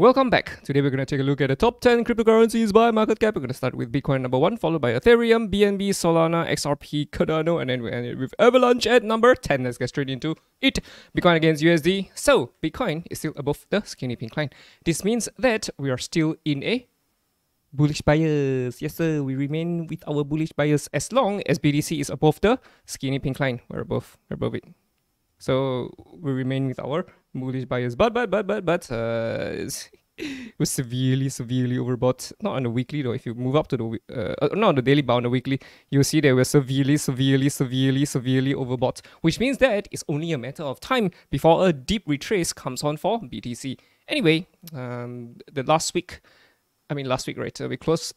Welcome back. Today we're going to take a look at the top 10 cryptocurrencies by market cap. We're going to start with Bitcoin number 1, followed by Ethereum, BNB, Solana, XRP, Cardano, and then we end it with Avalanche at number 10. Let's get straight into it. Bitcoin against USD. So, Bitcoin is still above the skinny pink line. This means that we are still in a bullish bias. Yes, sir. We remain with our bullish bias as long as BTC is above the skinny pink line. We're above, we're above it. So we remain with our bullish bias. But, but, but, but, but, uh, it was severely, severely overbought. Not on the weekly though. If you move up to the, uh, uh, not on the daily, but on the weekly, you'll see that we're severely, severely, severely, severely overbought. Which means that it's only a matter of time before a deep retrace comes on for BTC. Anyway, um, the last week, I mean last week, right? Uh, we closed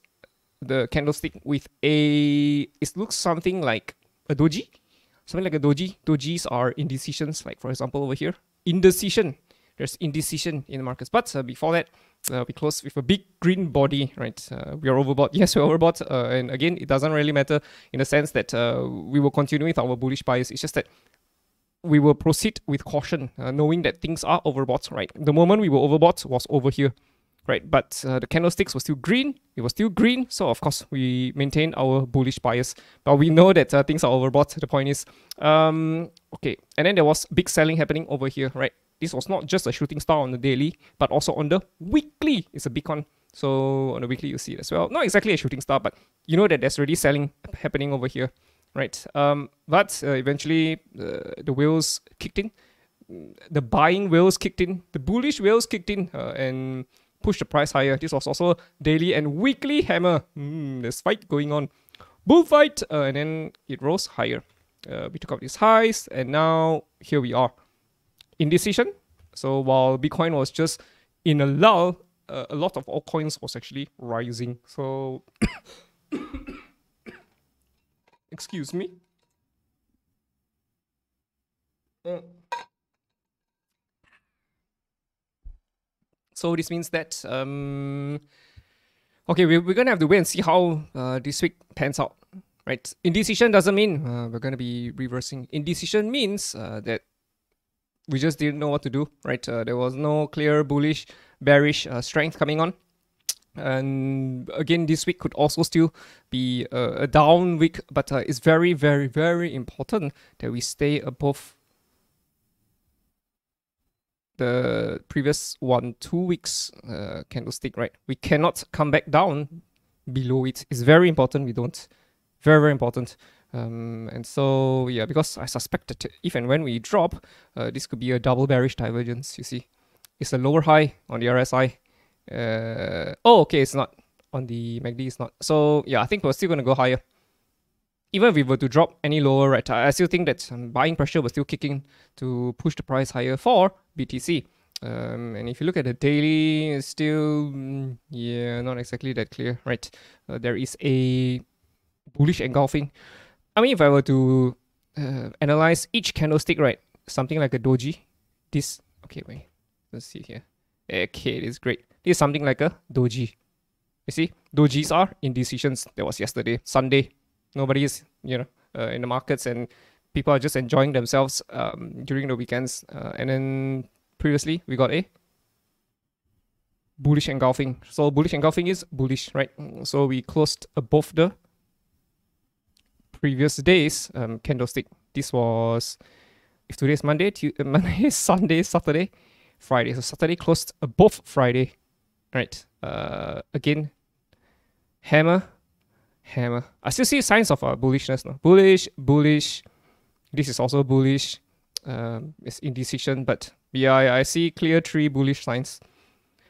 the candlestick with a, it looks something like a doji something like a doji. Dojis are indecisions, like for example over here, indecision. There's indecision in the markets. But uh, before that, uh, we close with a big green body, right? Uh, we are overbought. Yes, we're overbought. Uh, and again, it doesn't really matter in the sense that uh, we will continue with our bullish bias. It's just that we will proceed with caution, uh, knowing that things are overbought, right? The moment we were overbought was over here right? But uh, the candlesticks were still green. It was still green. So, of course, we maintain our bullish bias. But we know that uh, things are overbought. The point is, um, okay. And then there was big selling happening over here, right? This was not just a shooting star on the daily, but also on the weekly. It's a big one. So on the weekly, you see it as well. Not exactly a shooting star, but you know that there's already selling happening over here, right? Um, but uh, eventually, uh, the wheels kicked in. The buying wheels kicked in. The bullish wheels kicked in. Uh, and push the price higher. This was also daily and weekly hammer. Mm, there's fight going on. Bull fight, uh, and then it rose higher. Uh, we took out these highs, and now here we are. Indecision. So while Bitcoin was just in a lull, uh, a lot of altcoins was actually rising. So, excuse me. Uh. So this means that um, okay, we're, we're gonna have to wait and see how uh, this week pans out, right? Indecision doesn't mean uh, we're gonna be reversing. Indecision means uh, that we just didn't know what to do, right? Uh, there was no clear bullish, bearish uh, strength coming on. And again, this week could also still be a down week, but uh, it's very, very, very important that we stay above the previous one, two weeks uh, candlestick, right? We cannot come back down below it. It's very important. We don't. Very, very important. Um, and so, yeah, because I suspect that if and when we drop, uh, this could be a double bearish divergence, you see. It's a lower high on the RSI. Uh, oh, okay, it's not. On the MACD, it's not. So, yeah, I think we're still going to go higher even if we were to drop any lower, right, I still think that um, buying pressure was still kicking to push the price higher for BTC. Um, and if you look at the daily, it's still, mm, yeah, not exactly that clear, right? Uh, there is a bullish engulfing. I mean, if I were to uh, analyze each candlestick, right, something like a doji, this, okay, wait, let's see here. Okay, it is great. This is something like a doji. You see, dojis are indecisions. That was yesterday, Sunday, nobody is you know uh, in the markets and people are just enjoying themselves um, during the weekends. Uh, and then previously we got a. Bullish engulfing. So bullish engulfing is bullish right? So we closed above the previous days um, candlestick. This was if today's monday Tuesday, monday sunday saturday friday. So saturday closed above friday right? Uh, again hammer hammer. I still see signs of uh, bullishness. No? Bullish, bullish. This is also bullish. Um, it's indecision, but yeah, I, I see clear three bullish signs.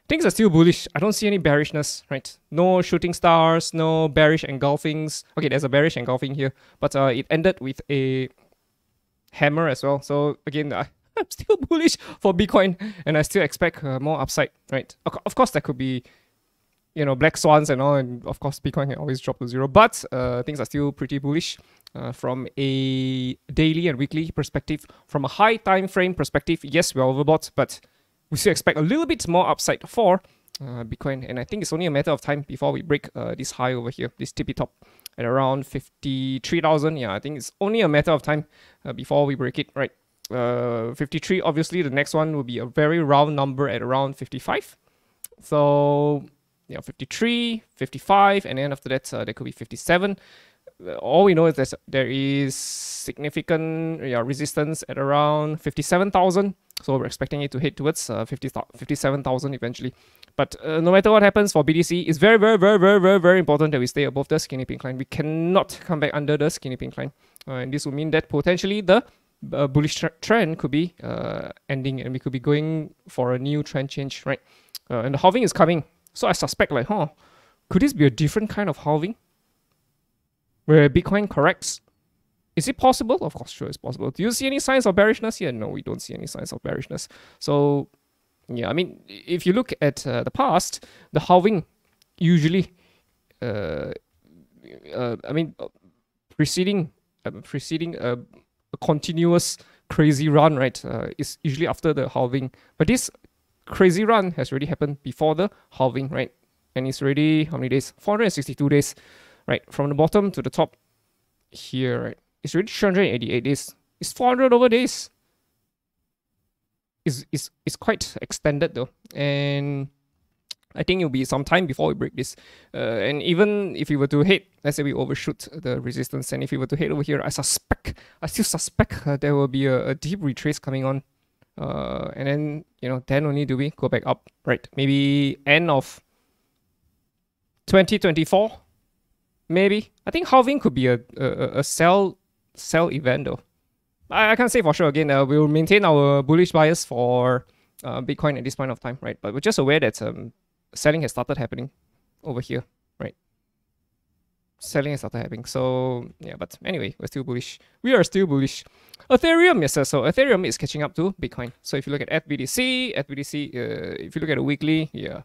Things are still bullish. I don't see any bearishness, right? No shooting stars, no bearish engulfings. Okay, there's a bearish engulfing here, but uh, it ended with a hammer as well. So again, I'm still bullish for Bitcoin, and I still expect uh, more upside, right? Of course, that could be you know, black swans and all, and of course, Bitcoin can always drop to zero, but uh, things are still pretty bullish uh, from a daily and weekly perspective. From a high time frame perspective, yes, we're overbought, but we still expect a little bit more upside for uh, Bitcoin, and I think it's only a matter of time before we break uh, this high over here, this tippy top at around 53,000. Yeah, I think it's only a matter of time uh, before we break it, right? Uh, 53, obviously, the next one will be a very round number at around 55 So, you know, 53, 55, and then after that, uh, there could be 57. Uh, all we know is that there is significant resistance at around 57,000. So we're expecting it to hit towards uh, 50, 57,000 eventually. But uh, no matter what happens for BTC, it's very, very, very, very, very, very important that we stay above the skinny pink line. We cannot come back under the skinny pink line. Uh, and this will mean that potentially the uh, bullish trend could be uh, ending and we could be going for a new trend change, right? Uh, and the halving is coming. So I suspect, like, huh, could this be a different kind of halving? Where Bitcoin corrects is it possible? Of course, sure, it's possible. Do you see any signs of bearishness here? No, we don't see any signs of bearishness. So, yeah, I mean, if you look at uh, the past, the halving usually, uh, uh, I mean, uh, preceding uh, preceding a, a, continuous crazy run, right, uh, is usually after the halving. But this crazy run has already happened before the halving, right? And it's already how many days? 462 days, right? From the bottom to the top here, right? It's already 388 days. It's 400 over days. It's, it's, it's quite extended though. And I think it'll be some time before we break this. Uh, and even if we were to hit, let's say we overshoot the resistance, and if we were to hit over here, I suspect, I still suspect uh, there will be a, a, deep retrace coming on. Uh, and then, you know, then only do we go back up, right? Maybe end of 2024, maybe. I think halving could be a, a, a sell sell event though. I, I can't say for sure again. Uh, we'll maintain our bullish bias for uh, Bitcoin at this point of time, right? But we're just aware that um, selling has started happening over here? Selling started happening. So yeah, but anyway, we're still bullish. We are still bullish. Ethereum, yes, sir. So Ethereum is catching up to Bitcoin. So if you look at ETH BTC, FBTC, uh, if you look at a weekly, yeah,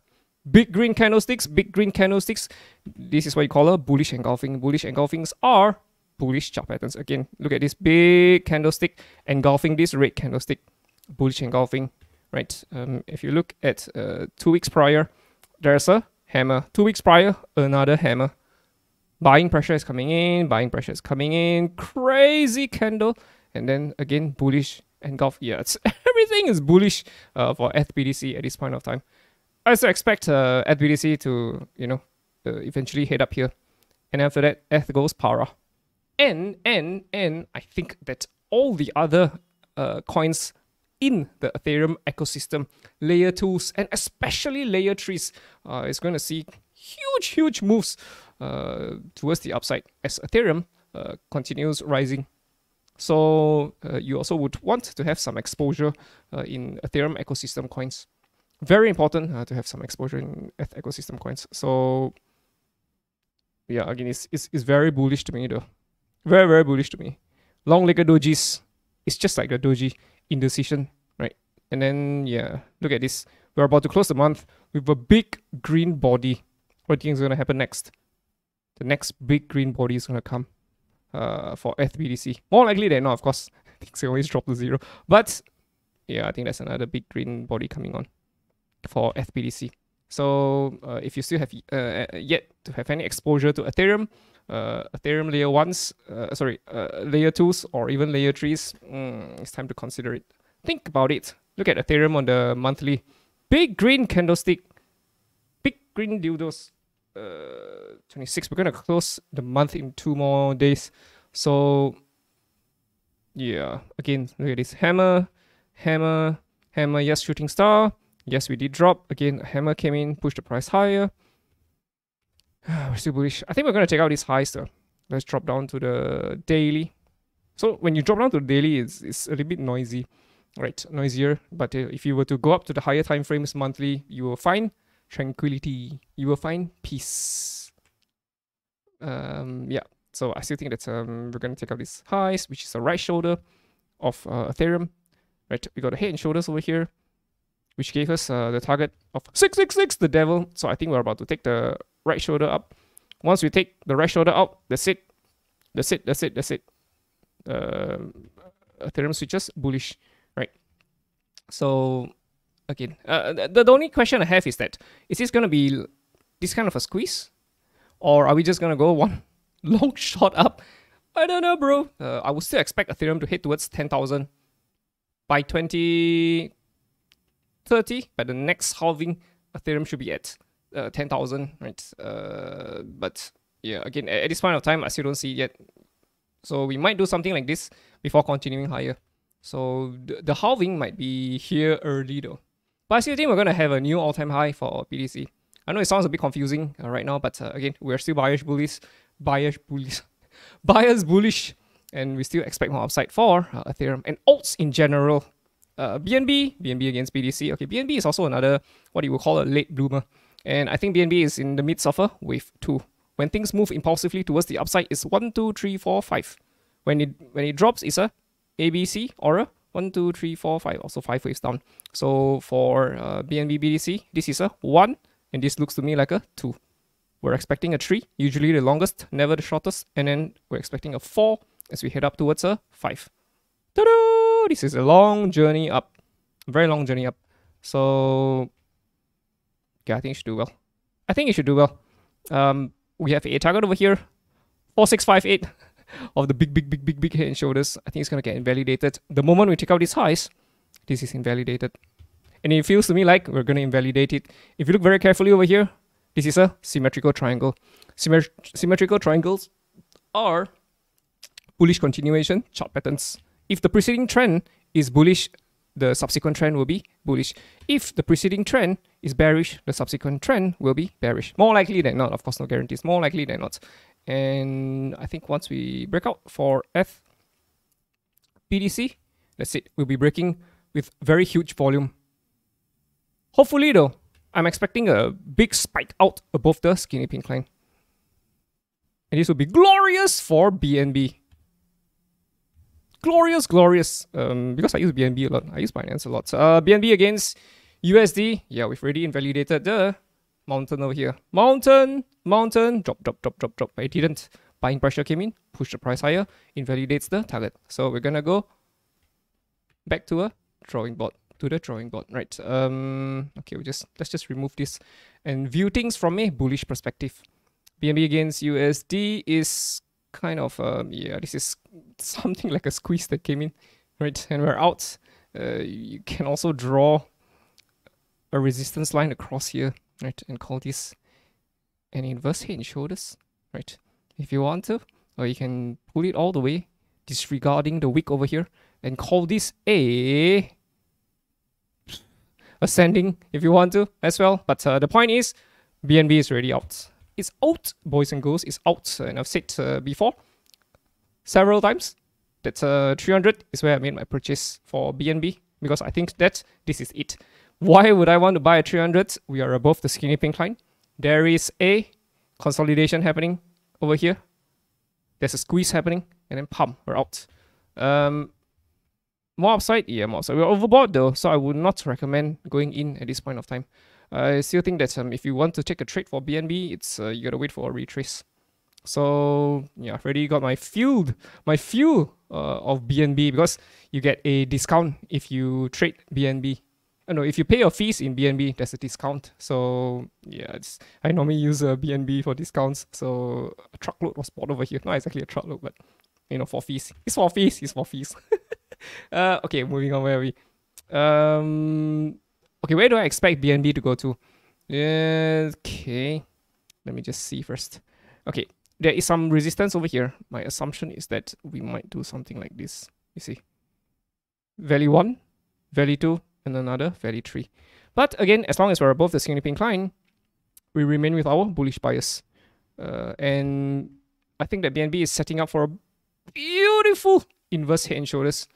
big green candlesticks, big green candlesticks. This is what you call a bullish engulfing. Bullish engulfings are bullish chart patterns. Again, look at this big candlestick engulfing this red candlestick, bullish engulfing, right? Um, if you look at uh, two weeks prior, there's a hammer. Two weeks prior, another hammer. Buying pressure is coming in, buying pressure is coming in, crazy candle, and then again, bullish engulf. Yeah, it's, everything is bullish uh, for ETH BTC at this point of time. I also expect uh, ETH BTC to, you know, uh, eventually head up here. And after that, ETH goes para and and and I think that all the other uh, coins in the Ethereum ecosystem, layer twos and especially layer threes, uh, is going to see huge huge moves towards the upside as Ethereum uh, continues rising. So uh, you also would want to have some exposure uh, in Ethereum ecosystem coins. Very important uh, to have some exposure in ecosystem coins. So yeah, again, it's, it's, it's very bullish to me though. Very, very bullish to me. Long legged dojis. It's just like the doji indecision, right? And then, yeah, look at this. We're about to close the month with a big green body. What do you think is going to happen next? The next big green body is going to come uh, for ETH BTC. More likely than not, of course. Things always drop to zero. But yeah, I think that's another big green body coming on for ETH BTC. So uh, if you still have uh, uh, yet to have any exposure to Ethereum, uh, Ethereum layer ones, uh, sorry, uh, layer twos or even layer threes, mm, it's time to consider it. Think about it. Look at Ethereum on the monthly. Big green candlestick. Big green dildos. Uh, 26. We're gonna close the month in two more days. So yeah, again, look at this hammer, hammer, hammer. Yes, shooting star. Yes, we did drop. Again, hammer came in, pushed the price higher. we're still bullish. I think we're to check out these highs though. Let's drop down to the daily. So when you drop down to the daily, it's, it's a little bit noisy, right? Noisier. But uh, if you were to go up to the higher time frames monthly, you will find tranquility. You will find peace. Um, yeah. So I still think that um, we're going to take out this highs, which is the right shoulder of uh, Ethereum. Right, we got the head and shoulders over here, which gave us uh, the target of 666, the devil. So I think we're about to take the right shoulder up. Once we take the right shoulder out, that's it. That's it. That's it. That's it. Uh, Ethereum switches bullish, right? So again, uh, the, the only question I have is that is this gonna be this kind of a squeeze, or are we just gonna go one long shot up? I don't know, bro. Uh, I would still expect Ethereum to hit towards ten thousand by twenty thirty by the next halving Ethereum should be at uh, 10,000, right? Uh, but yeah, again, at, at this point of time, I still don't see it yet. So we might do something like this before continuing higher. So the, the halving might be here early though. But I still think we're going to have a new all-time high for BTC. I know it sounds a bit confusing uh, right now, but uh, again, we're still buyers bullish, buyers bullish, buyers bullish, and we still expect more upside for uh, Ethereum and alts in general. Uh, BNB, BNB against BTC. Okay, BNB is also another what you would call a late bloomer, and I think BNB is in the midst of a wave two. When things move impulsively towards the upside, it's one, two, three, four, five. When it when it drops, it's a ABC or a one, two, three, four, five. Also five waves down. So for uh, BNB BTC, this is a one, and this looks to me like a two. We're expecting a three, usually the longest, never the shortest, and then we're expecting a four as we head up towards a five. Ta-da! This is a long journey up, very long journey up. So yeah, I think it should do well. I think it should do well. Um, we have a target over here, 4658 of the big, big, big, big, big head and shoulders. I think it's going to get invalidated. The moment we take out these highs, this is invalidated. And it feels to me like we're going to invalidate it. If you look very carefully over here, this is a symmetrical triangle. Symmet symmetrical triangles are bullish continuation chart patterns. If the preceding trend is bullish, the subsequent trend will be bullish. If the preceding trend is bearish, the subsequent trend will be bearish. More likely than not, of course, no guarantees, more likely than not. And I think once we break out for F BTC, that's it. We'll be breaking with very huge volume. Hopefully though, I'm expecting a big spike out above the skinny pink line. And this will be glorious for BNB. Glorious, glorious. Um, because I use BNB a lot. I use Binance a lot. Uh, BNB against USD. Yeah, we've already invalidated the mountain over here. Mountain, mountain, drop, drop, drop, drop, drop. It didn't. Buying pressure came in, push the price higher, invalidates the target. So we're gonna go back to a drawing board, to the drawing board, right? Um, okay, we just let's just remove this and view things from a bullish perspective. BNB against USD is kind of um, yeah, this is something like a squeeze that came in, right? And we're out. Uh, you can also draw a resistance line across here, right? And call this an inverse head and shoulders, right? If you want to, or you can pull it all the way, disregarding the wick over here, and call this a ascending if you want to as well. But uh, the point is, BNB is already out. It's out, boys and girls. It's out, and I've said uh, before several times that uh, 300 is where I made my purchase for BNB because I think that this is it. Why would I want to buy a 300? We are above the skinny pink line. There is a consolidation happening over here. There's a squeeze happening, and then pump, we're out. Um, more upside, yeah, more upside. We're overbought though, so I would not recommend going in at this point of time. I still think that um, if you want to take a trade for BNB, it's uh, you gotta wait for a retrace. So yeah, I've already got my fuel, my fuel uh, of BNB because you get a discount if you trade BNB. I know if you pay your fees in BNB, there's a discount. So yeah, I normally use a uh, BNB for discounts. So a truckload was bought over here. Not exactly a truckload, but you know, for fees. It's for fees. It's for fees. uh, okay, moving on. Where are we? Um, okay, where do I expect BNB to go to? Okay, let me just see first. Okay, there is some resistance over here. My assumption is that we might do something like this. You see, value one, value two, and another value 3. But again, as long as we're above the skinny pink line, we remain with our bullish bias. Uh, and I think that BNB is setting up for a beautiful inverse head and shoulders.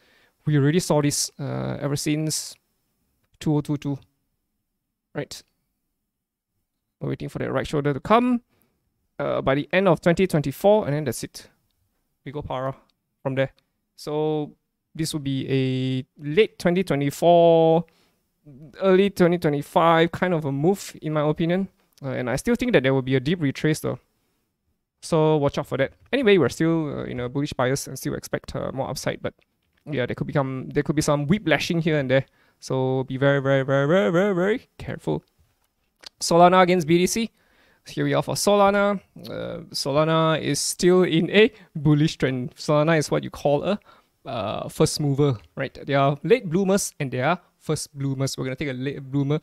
We already saw this uh, ever since 2022. Right. We're waiting for the right shoulder to come uh, by the end of 2024, and then that's it. We go para from there. So this will be a late 2024, early 2025 kind of a move, in my opinion. Uh, and I still think that there will be a deep retrace though. So watch out for that. Anyway, we're still uh, in a bullish bias and still expect uh, more upside. But yeah, there could become there could be some whiplashing here and there. So be very, very, very, very, very, very careful. Solana against BTC. Here we are for Solana. Uh, Solana is still in a bullish trend. Solana is what you call a uh, first mover, right? They are late bloomers and they are first bloomers. We're gonna take a late bloomer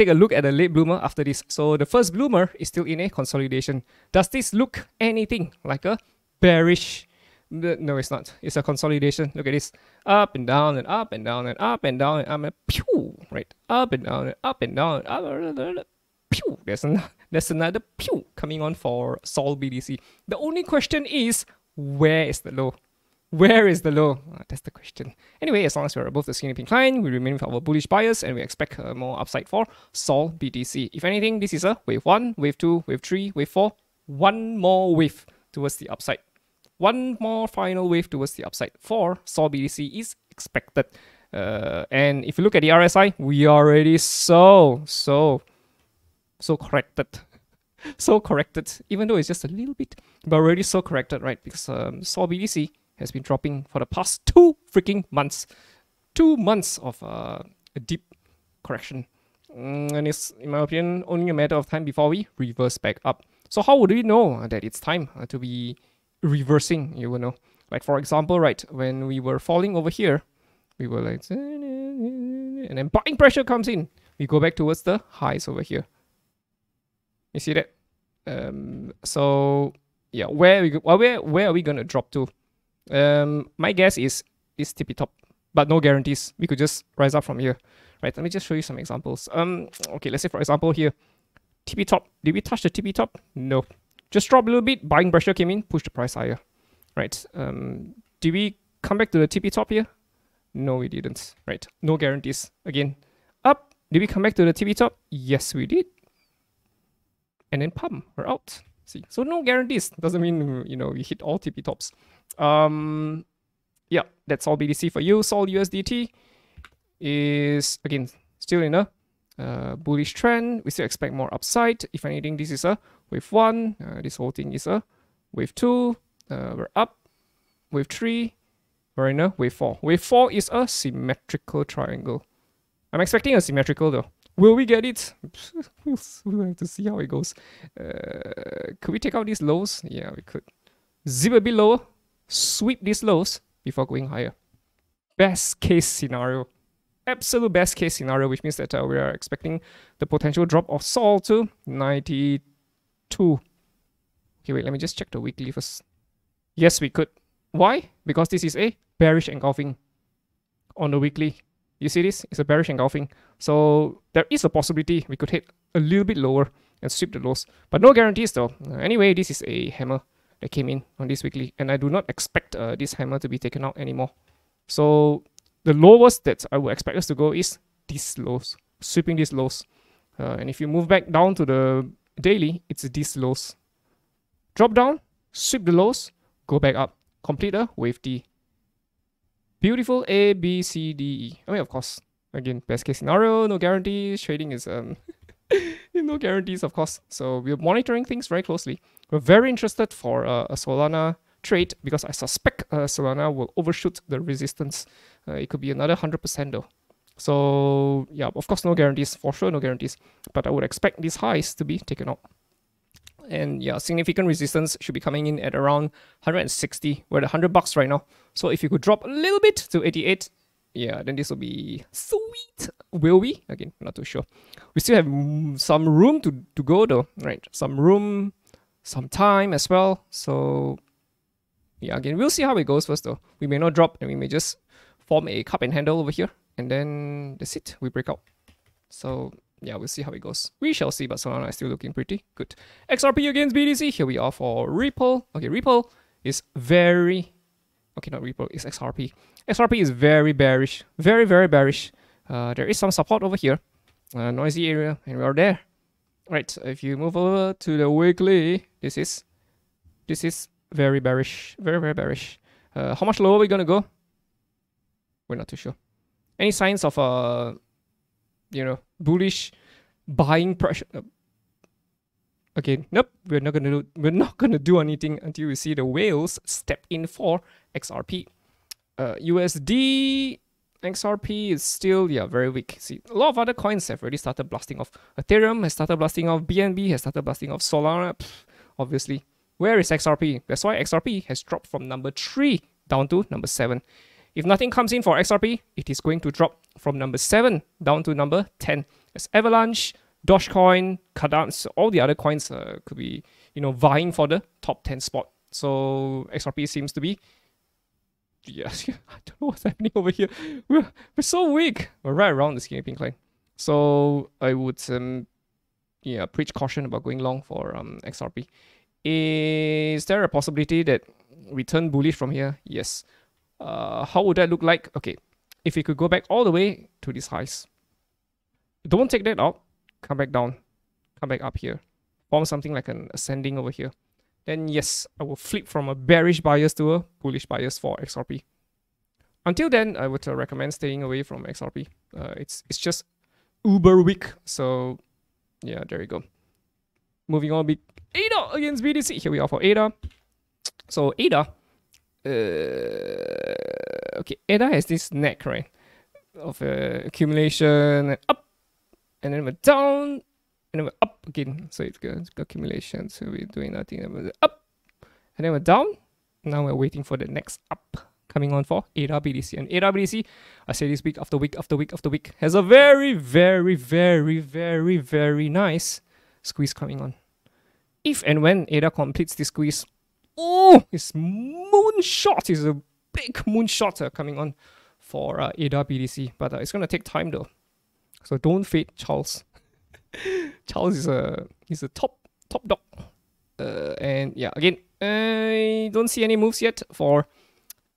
take a look at the late bloomer after this. So the first bloomer is still in a consolidation. Does this look anything like a bearish? No, it's not. It's a consolidation. Look at this. Up and down and up and down and up and down and up and pew, right? Up and down and up and down. And up, pew. There's, an, there's another pew coming on for Sol BTC. The only question is, where is the low? Where is the low? Uh, that's the question. Anyway, as long as we're above the skinny line, we remain with our bullish bias and we expect uh, more upside for Sol BTC. If anything, this is a wave 1, wave 2, wave 3, wave 4. One more wave towards the upside. One more final wave towards the upside for Sol BTC is expected. Uh, and if you look at the RSI, we are already so, so, so corrected. so corrected, even though it's just a little bit, but already so corrected, right? Because um, Sol BTC has been dropping for the past two freaking months. Two months of uh, a deep correction. Mm, and it's, in my opinion, only a matter of time before we reverse back up. So how would we know that it's time uh, to be reversing, you will know. Like for example, right, when we were falling over here, we were like, and then buying pressure comes in. We go back towards the highs over here. You see that? Um, so yeah, where we where where are we gonna drop to? Um, my guess is is tippy top, but no guarantees. We could just rise up from here, right? Let me just show you some examples. Um, okay, let's say for example here, tippy top. Did we touch the tippy top? No. Just drop a little bit. Buying pressure came in, push the price higher, right? Um, did we come back to the tippy top here? No, we didn't. Right? No guarantees. Again, up. Did we come back to the tippy top? Yes, we did. And then pump. We're out. See, so no guarantees. Doesn't mean you know we hit all tippy tops. Um, yeah, that's all BDC for you. Sol USDT is again still in a uh, bullish trend. We still expect more upside. If anything, this is a wave one. Uh, this whole thing is a wave two. Uh, we're up. Wave three. We're in a wave four. Wave four is a symmetrical triangle. I'm expecting a symmetrical though. Will we get it? we'll have to see how it goes. Uh, could we take out these lows? Yeah, we could. Zip a bit lower sweep these lows before going higher. Best case scenario. Absolute best case scenario, which means that uh, we are expecting the potential drop of Sol to 92. Okay, wait, let me just check the weekly first. Yes, we could. Why? Because this is a bearish engulfing on the weekly. You see this? It's a bearish engulfing. So there is a possibility we could hit a little bit lower and sweep the lows. But no guarantees though. Anyway, this is a hammer that came in on this weekly, and I do not expect uh, this hammer to be taken out anymore. So the lowest that I would expect us to go is these lows, sweeping these lows. Uh, and if you move back down to the daily, it's these lows. Drop down, sweep the lows, go back up, complete a wave D. Beautiful A, B, C, D, E. I mean, of course, again, best case scenario, no guarantees. Trading is um, no guarantees, of course. So we're monitoring things very closely. We're very interested for uh, a Solana trade because I suspect uh, Solana will overshoot the resistance. Uh, it could be another 100% though. So yeah, of course, no guarantees, for sure, no guarantees. But I would expect these highs to be taken out. And yeah, significant resistance should be coming in at around 160. We're at 100 bucks right now. So if you could drop a little bit to 88, yeah, then this will be sweet. Will we? Again, not too sure. We still have mm, some room to, to go though, right? Some room some time as well. So yeah, again, we'll see how it goes first though. We may not drop and we may just form a cup and handle over here. And then that's it, we break out. So yeah, we'll see how it goes. We shall see, but Solana is still looking pretty good. XRP against BTC, here we are for Ripple. Okay, Ripple is very, okay, not Ripple, it's XRP. XRP is very bearish, very, very bearish. Uh, there is some support over here, uh, noisy area, and we are there. Right, if you move over to the weekly, this is this is very bearish, very very bearish. Uh, how much lower are we gonna go? We're not too sure. Any signs of uh, you know, bullish buying pressure? Again, nope. We're not gonna do. We're not gonna do anything until we see the whales step in for XRP. Uh, USD XRP is still yeah very weak. See, a lot of other coins have already started blasting off. Ethereum has started blasting off. BNB has started blasting off. Solana, pff, obviously. Where is XRP? That's why XRP has dropped from number three down to number seven. If nothing comes in for XRP, it is going to drop from number seven down to number ten. There's Avalanche, Dogecoin, Cardano, all the other coins uh, could be, you know, vying for the top 10 spot. So XRP seems to be yes, I don't know what's happening over here. We're, we're so weak. We're right around the skinny pink line. So I would um yeah preach caution about going long for um XRP. Is there a possibility that we turn bullish from here? Yes. Uh, how would that look like? Okay, if we could go back all the way to these highs. Don't take that out. Come back down. Come back up here. Form something like an ascending over here then yes, I will flip from a bearish bias to a bullish bias for XRP. Until then, I would uh, recommend staying away from XRP. Uh, it's it's just uber weak. So yeah, there you go. Moving on, big ADA against BTC. Here we are for ADA. So ADA, uh, okay, ADA has this neck right of uh, accumulation up, and then went down, and then we're up again. So it's good, accumulation. So we're doing nothing. And we're up, and then we're down. Now we're waiting for the next up coming on for AWBDC. And AWBDC, I say this week after week after week after week, has a very, very, very, very, very nice squeeze coming on. If and when ADA completes this squeeze, oh, it's moonshot. is a big moonshot uh, coming on for uh, AWBDC. But uh, it's going to take time though. So don't fade Charles. Charles is a he's a top top dog. Uh, and yeah, again, I don't see any moves yet for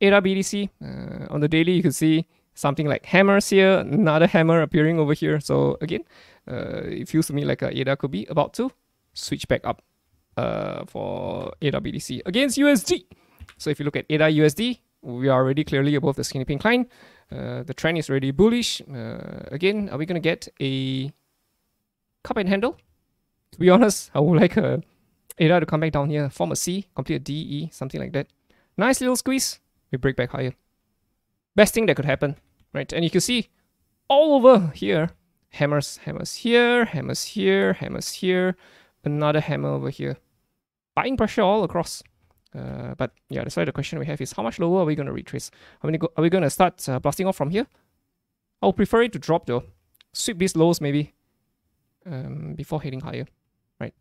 ADA BTC. Uh, on the daily, you can see something like hammers here, another hammer appearing over here. So again, uh, it feels to me like a ADA could be about to switch back up uh, for ADA BTC against USD. So if you look at ADA USD, we are already clearly above the skinny pink line. Uh, the trend is already bullish. Uh, again, are we going to get a cup and handle. To be honest, I would like a ADA to come back down here, form a C, complete a D, E, something like that. Nice little squeeze. We break back higher. Best thing that could happen, right? And you can see all over here, hammers, hammers here, hammers here, hammers here, another hammer over here. Buying pressure all across. Uh, but yeah, that's why the question we have is how much lower are we going to retrace? Are we, go, are we going to start uh, blasting off from here? I'll prefer it to drop though. Sweep these lows maybe um, before heading higher, right?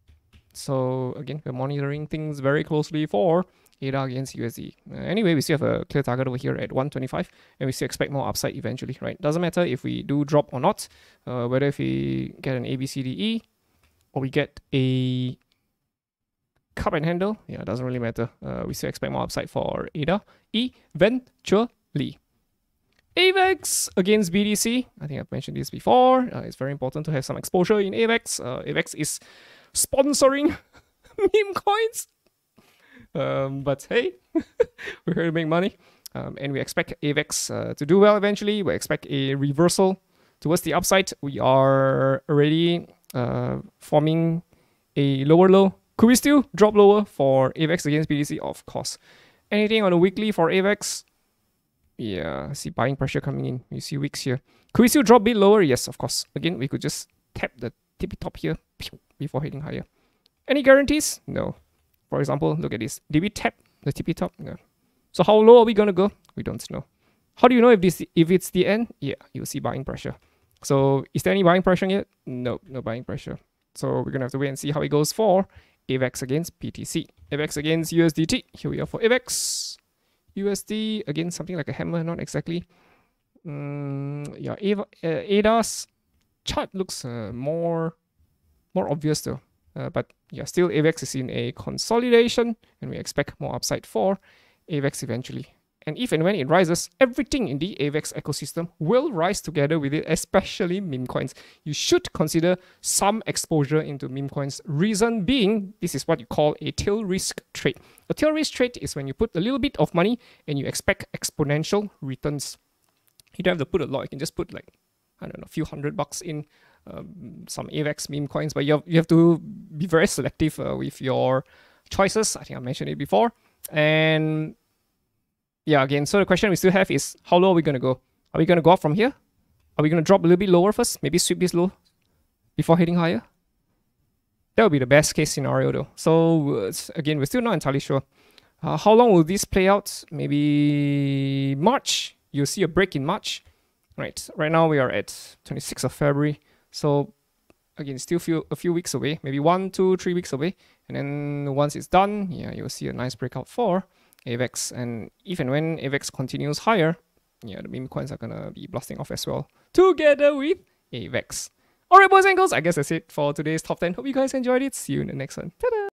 So again, we're monitoring things very closely for ADA against USD. Uh, anyway, we still have a clear target over here at 125, and we still expect more upside eventually, right? Doesn't matter if we do drop or not, uh, whether if we get an ABCDE or we get a cup and handle, yeah, it doesn't really matter. Uh, we still expect more upside for ADA eventually. AVAX against BTC. I think I've mentioned this before. Uh, it's very important to have some exposure in AVAX. Uh, AVAX is sponsoring meme coins. Um, but hey, we're here to make money. Um, and we expect AVAX uh, to do well eventually. We expect a reversal towards the upside. We are already uh, forming a lower low. Could we still drop lower for AVAX against BTC? Of course. Anything on a weekly for AVAX? Yeah, see buying pressure coming in. You see wicks here. Could we still drop a bit lower? Yes, of course. Again, we could just tap the tippy top here before heading higher. Any guarantees? No. For example, look at this. Did we tap the tippy top? No. So how low are we gonna go? We don't know. How do you know if this if it's the end? Yeah, you'll see buying pressure. So is there any buying pressure yet? No, no buying pressure. So we're gonna have to wait and see how it goes for AVAX against BTC. AVAX against USDT. Here we are for AVAX. USD, again, something like a hammer, not exactly. Mm, yeah, uh, ADA's chart looks uh, more more obvious though. Uh, but yeah, still AVAX is in a consolidation and we expect more upside for AVAX eventually. And if and when it rises, everything in the AVAX ecosystem will rise together with it, especially meme coins. You should consider some exposure into meme coins. Reason being, this is what you call a tail risk trade. A tail risk trade is when you put a little bit of money and you expect exponential returns. You don't have to put a lot, you can just put like, I don't know, a few hundred bucks in um, some AVAX meme coins, but you have, you have to be very selective uh, with your choices. I think I mentioned it before. And yeah, again, so the question we still have is how low are we going to go? Are we going to go up from here? Are we going to drop a little bit lower first? Maybe sweep this low before heading higher? That would be the best case scenario though. So uh, again, we're still not entirely sure. Uh, how long will this play out? Maybe March. You'll see a break in March. Right. Right now we are at 26th of February. So again, still few a few weeks away, maybe one, two, three weeks away. And then once it's done, yeah, you'll see a nice breakout for AVAX. And even when AVAX continues higher, yeah, the meme coins are gonna be blasting off as well, together with AVAX. Alright, boys and girls, I guess that's it for today's top 10. Hope you guys enjoyed it. See you in the next one. Ta-da!